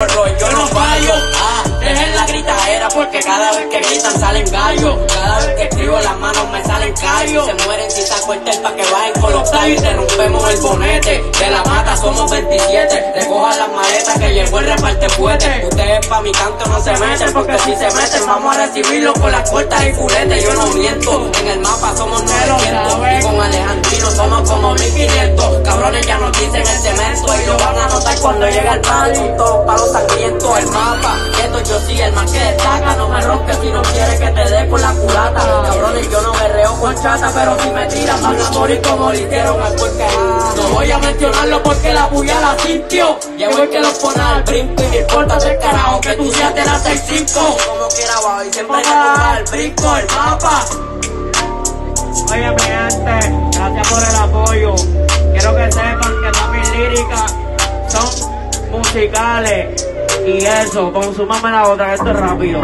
yo porque cada vez que gritan salen gallos. Cada vez que escribo las manos me salen callos. Se mueren si saco el tel pa' que bajen con los tallos y te rompemos el bonete. De la mata somos 27. Recojan las maletas que llegó el reparte fuerte. Ustedes pa' mi canto no se meten porque si se meten vamos a recibirlo con las puertas y fuletes. Yo no miento. En el mapa somos 900 y con Alejandrino somos como 1500. Cabrones ya nos dicen el cemento y lo van a notar cuando llega el. Con todos los palos sangrientos, el mapa. Esto yo sí, el más que destaca. No me ronques si no quieres que te dé con la culata. Cabrones, yo no me reo con chata, pero si me tiran van a morir como le hicieron al porque No voy a mencionarlo porque la bulla la sintió. Llevo el que los pone al brinco y me importa tres carajo que tú seas de la 6-5. Como quiera va y siempre te el brinco, el mapa. Oye, mi gente, gracias por el apoyo. Quiero que sepan que todas mis líricas son musicales. Y eso, consúmame la otra, esto es rápido.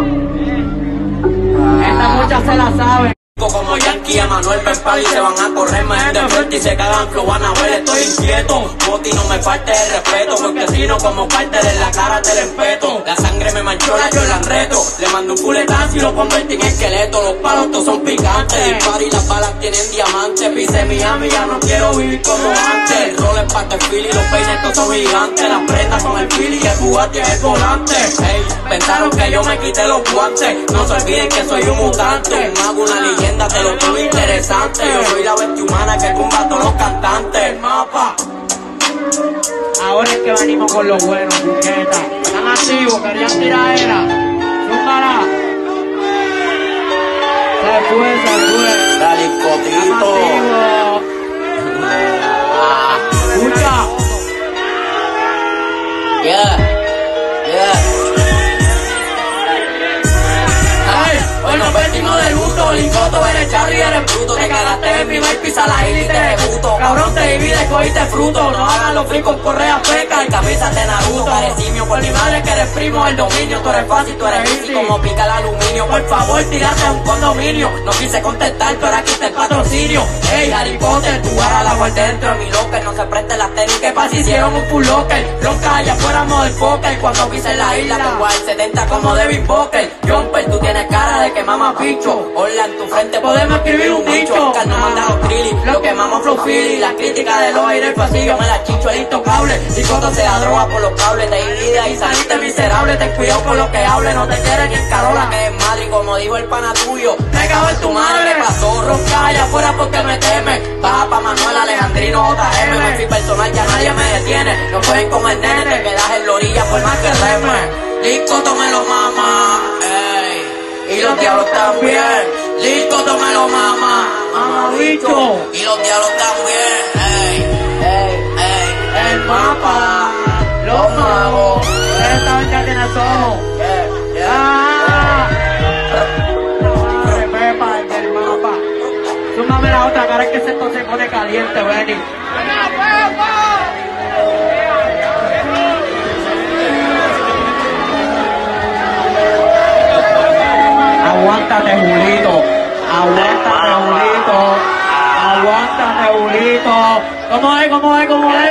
Esta muchas se la saben. Como Yankee a Manuel Pempal y se van a correr más de frente y se cagan flow van a ver estoy inquieto. Boti no me falte el respeto porque si no como parte de la cara te respeto La sangre me manchó la yo la reto. Le mando un culetazo y lo convertí en esqueleto. Los palos todos son picantes. Disparo y balas tienen diamantes Pise Miami ya no quiero vivir como antes El rol es parte y los peines todos son gigantes Las prendas con el fili y el Bugatti en el volante Ey, pensaron que yo me quité los guantes No se olviden que soy un mutante Un mago, una leyenda te lo tuve interesante. Yo soy la bestia humana que tumba a todos los cantantes. Mapa. Ahora es que venimos con lo bueno, puñeta. Están activos, querían tiradera. Zúmbala. Se fue, se fue. Dale, Están lingoto, eres eres bruto. Te cagaste en mi primer pisa la isla y te ejecuto. Cabrón, te divides, cogiste fruto. No hagan los fricos, correa feca y camisas de Naruto. Parecimio, por mi madre que eres primo del dominio. Tú eres fácil, tú eres easy como pica el aluminio. Por favor, tírate a un condominio. No quise contestar, pero aquí está el patrocinio. Ey, Harry Potter, tu gara la guardé dentro de mi locker. No se preste las tenis, ¿qué pasa? Hicieron un full locker. Bronca allá afuera, del poker. Cuando quise la isla, tengo al 70 como Devin Booker. Jumper, tú mama picho. Hola, en tu frente podemos escribir un dicho. Oscar no manda los trilli, lo que mama flow. La crítica de los aires pasillo me la chicho el intocable. Si cuando se da droga por los cables, te divide y saliste miserable. Ten cuidado con lo que hable, no te quieren ni carola que es madre. Y como dijo el pana tuyo, me cago en tu madre. Pasó ronca allá afuera porque me teme. Baja pa' Manuel Alejandrino JM. Me fui personal, ya nadie me detiene. No pueden con el nene, te quedas en la orilla por más que reme. Listo, tómelo, mamá. Ey. Y los diablos también. Listo, tómelo, mamá. Mamá, bicho. Y los diablos también. Ey, ey, ey. El mapa. Los magos. Esta vez ya. Yeah, yeah. Ah. Madre, Pepa, el del mapa. Súmame la otra, cara que se pone caliente, Benny. ¿Cómo es? ¿Cómo es? ¿Cómo es?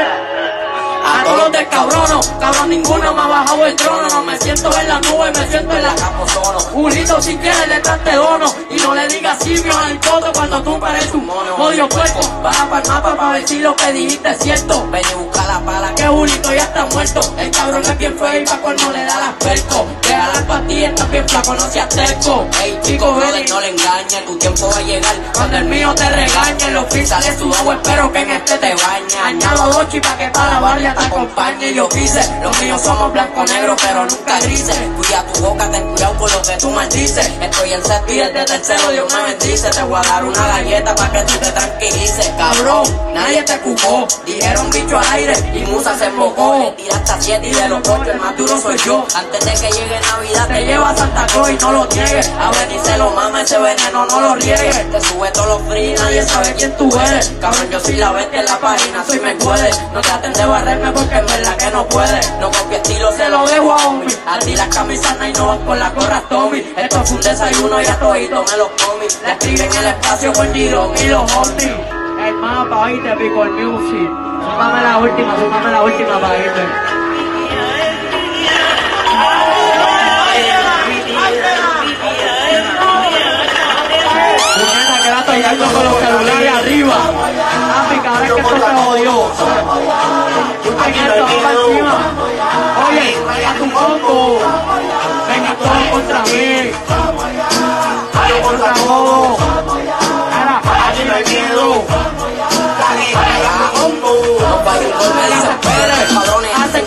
A todos los descabrono, cabrón ninguno me ha bajado el trono, no me siento en la nube, me siento en la capozono. Julito si quieres le traste dono y no le digas simio al coto cuando tú pareces mono. Odio puerco, baja para el mapa para ver si lo que dijiste es cierto. Ven y busca la pala que Julito ya está muerto. El cabrón es bien feo y pa' no le da las perco. Deja las pastillas, está bien flaco, no seas terco. Ey chico, ven no le engañes, tu tiempo va a llegar. Cuando el mío te regañe, los fiscales su agua, espero que en este te bañe. Añado dos chipas que para la barria te acompañe y yo quise. Los míos somos blanco negro, pero nunca grises. Cuida tu boca, ten cuidado con lo que tú maldices. Estoy en y desde tercero Dios me bendice. Te voy a dar una galleta para que tú te tranquilices. Cabrón, nadie te cucó. Dijeron bicho al aire y Musa se enfocó. Le tiraste a siete y de los ocho el más duro soy yo. Antes de que llegue Navidad te lleva a Santa Claus y no lo niegues. A ver y se lo mama ese veneno, no lo riegues. Te sube todos los free, nadie sabe quién tú eres. Cabrón, yo soy la bestia en la página, soy me puede. No traten de barrerme porque en verdad que no puede. No copie estilo, se lo dejo a Omi. A ti las camisas y no van con la gorra Tommy. Esto fue un desayuno y a todito me los comí. La escriben en el espacio con Giro y los El mapa, Pico, el music. Súmame la última, súmame la última para con los celulares encima. Oye, venga tu combo. Venga todo contra mí.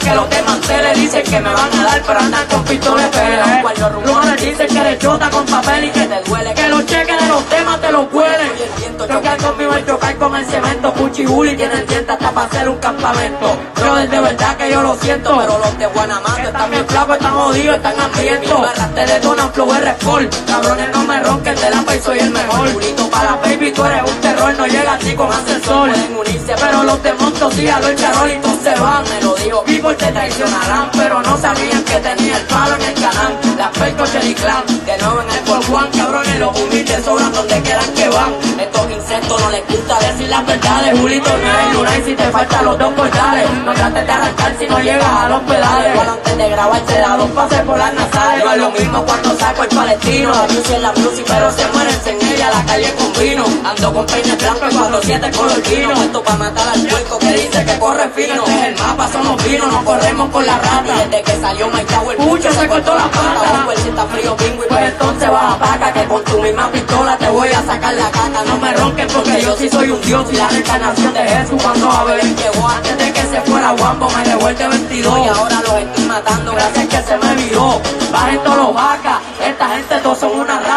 Que los desmantele, dicen que me van a dar, pero andan con pistoles Pérez. Los rumores dicen que le chota con papel y que te duele, que los cheques de los temas te los huelen. Chocar conmigo y chocar con el cemento, Puchi Juli tiene el diente hasta para hacer un campamento. Brother, de verdad que yo lo siento, pero los de Guanamá están bien flacos, están jodidos, están hambrientos. Barras te detonan, flow R-Sport, cabrones no me ronquen, te la y soy el mejor. Purito para baby, tú eres un terror, no llega así con ascensor. Pueden unirse, pero los de Monto sí a los charolitos se van, me lo digo. People te traicionarán, pero no sabían que tenía el palo en el canal. La Perco Cherry Clan, de nuevo en el Por Juan, cabrones, los humildes sobran donde quieran que van. Estos insectos no les gusta decir las verdades. Julito no eres luna y si te faltan los dos portales. No trates de arrancar si no llegas a los pedales. Igual antes de grabar te da dos pases por las nasales. No es lo mismo cuando saco el palestino. La music es la music, pero se mueren sin ella. La calle con vino. Ando con peines blancos y cuando siete color vino. Esto para matar al puerco que dice que corre fino. Este es el mapa, somos vinos, no corremos con la rata. Y desde que salió My Tower, mucho se cortó la pata. Pues si está frío, bingo, y pues entonces vas a paca. Que con tu misma pistola te voy a sacar la caca. No me ronques porque yo sí soy un dios y la reencarnación de Jesús. Cuando a ver llegó antes de que se fuera Wambo, me devuelve 22. Y ahora los estoy matando gracias que se me viró. Bajen todos los vacas, esta gente todos son una rata.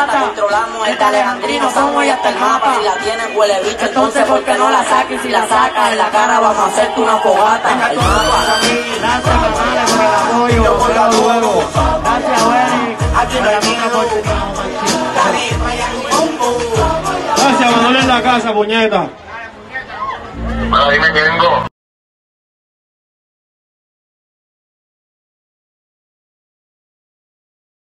Este alejandrino, somos y hasta el mapa. Si la tienes huele bicho, entonces ¿por qué no la saques? Si la sacas en la cara vamos a hacerte una fogata. El mapa. Gracias, canales, por. Gracias, luego. Gracias, Manuel en la casa, puñeta. Dime qué vengo.